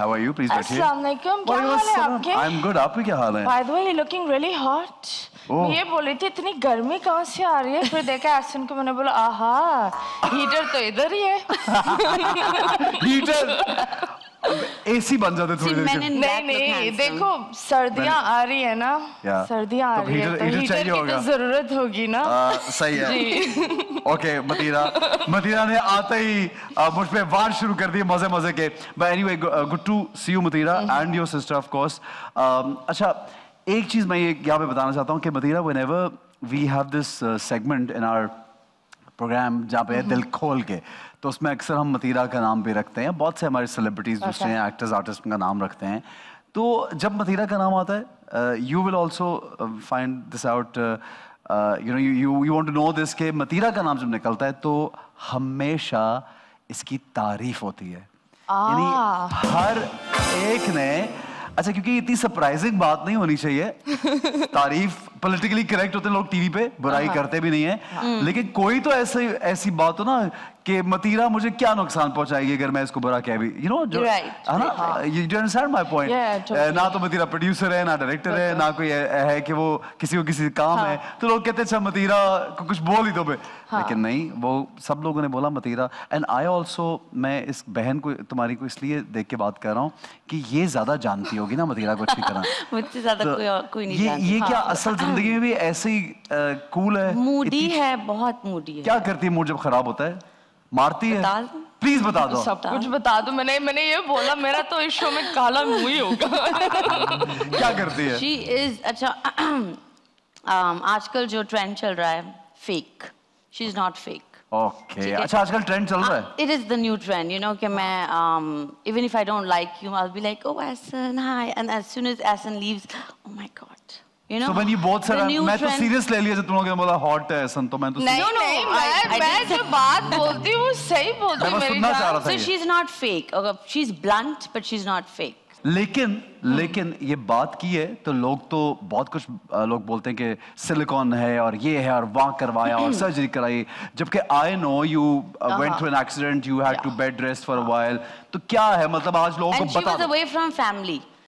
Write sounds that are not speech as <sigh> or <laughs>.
How are you please बैठिए। अस्सलाम क्या हाल है आपके? एम गुड आपके क्या हाल है? By the way you looking really hot oh. मैं ये बोली थी इतनी गर्मी कहाँ से आ रही है? फिर देखा एसन को मैंने बोला आहा हीटर तो इधर ही है. <laughs> हीटर एसी बन जाते थोड़ी देर नहीं नहीं देखो सर्दियाँ आ रही है ना। Yeah. सर्दियाँ आ तो रही है तो heater हीटर की तो ज़रूरत होगी ना। आ, सही है। ओके मतीरा मतीरा ने आते ही मुझ पे वार शुरू कर दिए मज़े मज़े के। But anyway good to see you Matira and your sister of course अच्छा एक चीज़ मैं ये यहाँ पे बताना चाहता हूँ कि Matira whenever we have this segment in our program जहाँ पे है दिल खोल के। तो उसमें अक्सर हम मतीरा का नाम भी रखते हैं। बहुत से हमारे सेलिब्रिटीज दूसरे हैं एक्टर्स आर्टिस्ट का नाम रखते हैं। तो जब मतीरा का नाम आता है you will also find this out you know you you want to know this के मतीरा का नाम जब निकलता है तो हमेशा इसकी तारीफ़ होती है। यानी हर एक ने अच्छा क्योंकि इतनी सरप्राइजिंग बात नहीं होनी चाहिए <laughs> तारीफ़ पॉलिटिकली करेक्ट होते हैं लोग टीवी पे बुराई करते भी नहीं है। लेकिन कोई तो ऐसे ऐसी बात हो ना कि मतीरा मुझे क्या नुकसान पहुंचाएगी अगर मैं इसको बुरा कह भी यू नो जो. है ना? You do understand my point. ना तो मतीरा प्रोड्यूसर है ना डायरेक्टर है ना कोई है है कि वो किसी को किसी काम है। तो लोग कहते हैं अच्छा मतीरा को कुछ बोल ही दो बे लेकिन नहीं वो सब लोगों ने बोला मतीरा एंड आई ऑल्सो मैं इस बहन को तुम्हारी को इसलिए देख के बात कर रहा हूँ कि ये ज़्यादा जानती होगी ना मतीरा को अच्छी तरह। <laughs> मुझसे ज़्यादा तो कोई कोई नहीं ये ये क्या असल ज़िंदगी में भी ऐसे ही कूल है? मूडी है बहुत मूडी है। क्या करती है मूड जब खराब होता है? मारती है। प्लीज़ बता दो। सब कुछ बता। दो। मैंने मैंने ये बोला मेरा तो इस शो में काला मुँह ही होगा। <laughs> क्या करती है? शी इज़ अच्छा <clears throat> um, आजकल जो ट्रेंड चल रहा है fake she is not fake okay है। अच्छा आजकल ट्रेंड चल रहा है? It is the new trend you know कि मैं even if I don't like you I will be like oh Ahsan hi and as soon as Ahsan leaves oh my god you know so when you both sir मैं तो serious ले लिया जब तुम लोगों ने बोला हॉट है सन तो मैं तो नहीं No, no, नहीं मैं मैं जो बात बोलती हूँ सही बोलती हूँ मेरी जान So she's not fake. Okay, she's blunt, but she's not fake. लेकिन लेकिन ये बात की है तो लोग तो बहुत कुछ लोग बोलते हैं कि सिलिकॉन है और ये है और वहाँ करवाया और <clears throat> सर्जरी कराई। जबकि I know you went through an accident you had to bed rest for a while तो क्या है? मतलब आज लोगों को बता away from family.